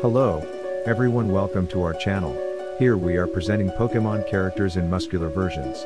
Hello, everyone welcome to our channel. Here we are presenting Pokemon characters in muscular versions.